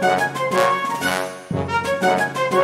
Thank you.